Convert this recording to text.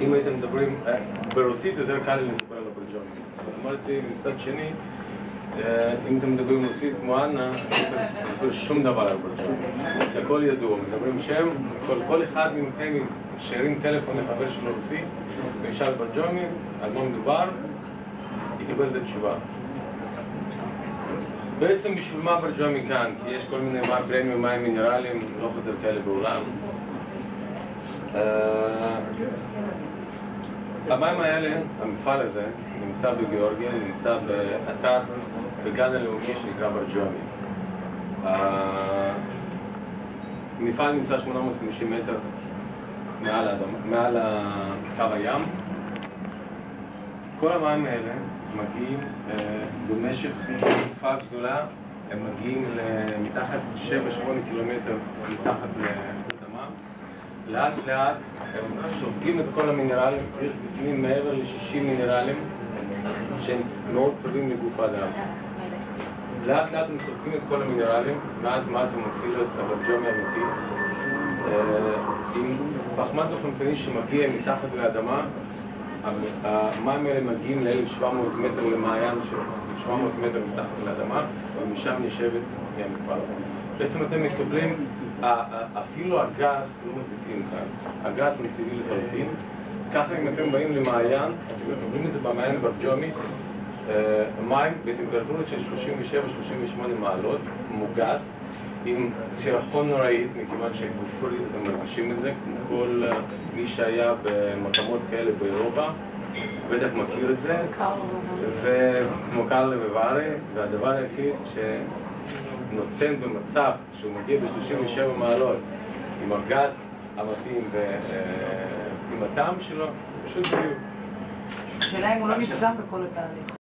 אם הייתם מדברים ברוסית, יותר קל לי לספר על הברג'ומים. אמרתי מצד שני, אם אתם מדברים רוסית כמו אנה, לא שום דבר על. זה הכל ידוע, מדברים שם, כל אחד מכם שירים טלפון לחבר שלו רוסי, וישאל ברג'ומים, על מה מדובר, יקבל את התשובה. בעצם בשביל מה ברג'ומי כאן? כי יש כל מיני פרמיום מים מינרליים, לא חסר כאלה בעולם. המים האלה, המפעל הזה, נמצא בגיאורגיה, נמצא באתר בגן הלאומי שנקרא ברג'ומי. המפעל נמצא 850 מטר מעל קו הים. כל המים האלה מגיעים במשך תקופה גדולה, הם מגיעים מתחת 7-8 קילומטר מתחת לאדמה. לאט לאט הם סופגים את כל המינרלים, יש בפנים מעבר ל-60 מינרלים שהם מאוד טובים לגוף האדם. לאט לאט הם סופגים את כל המינרלים, מעט מעט הם מתחילים להיות אברג'ומי אמיתי. עם פחמן דו-חמצני שמגיע מתחת לאדמה, המים האלה מגיעים ל-1700 מטר למעיין של 1700 מטר מתחת לאדמה ומשם נשבת מהמפעל. בעצם אתם מקבלים, אפילו הגז לא מוסיפים כאן, הגז הוא טבעי לחלוטין. ככה אם אתם באים למעיין, אתם מקבלים את זה במעיין ברג'ומי, מים בטמפרטורות של 37-38 מעלות, מוגז, עם סירחון נוראי, מכיוון שגופרית אתם מרגישים את זה, כמו כל מי שהיה במקומות כאלה באירופה, בטח מכיר את זה, וכמו קרלה ובארי, והדבר היחיד שנותן במצב שהוא מגיע ב-37 מעלות עם הגז המתאים ועם הטעם שלו, פשוט בריאות. השאלה אם הוא לא נפגע בכל התהליך.